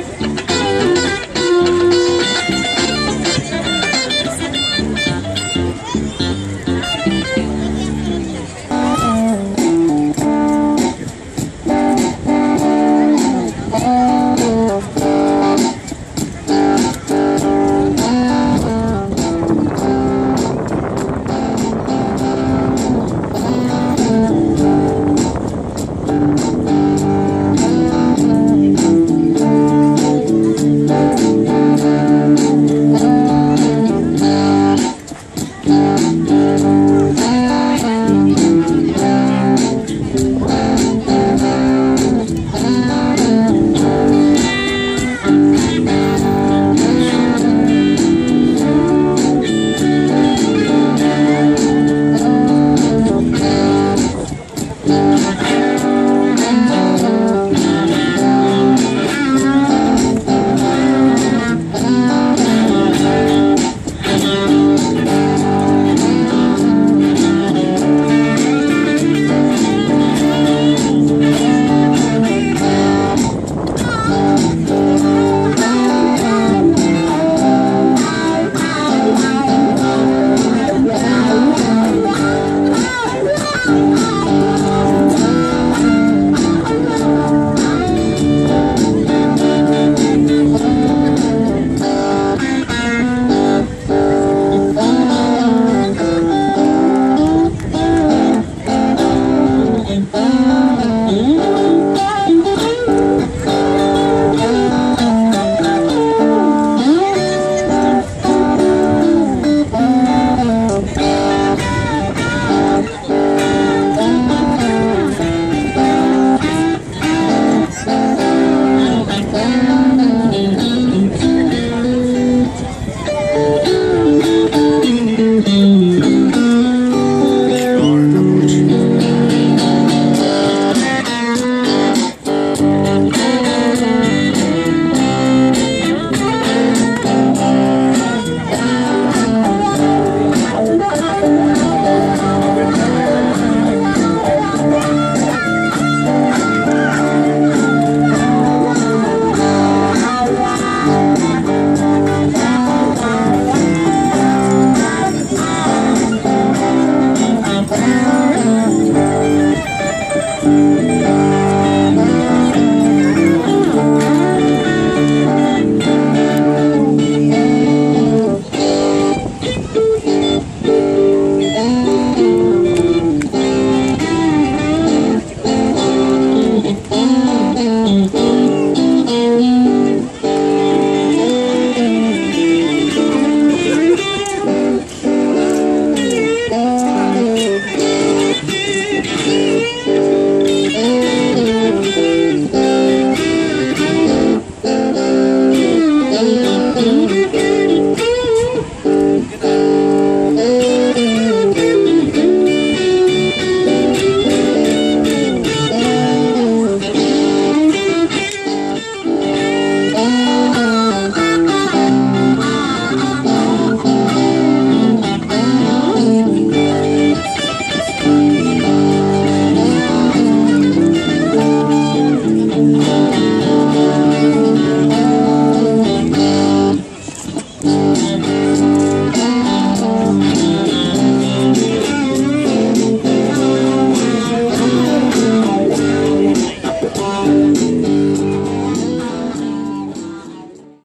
live. Música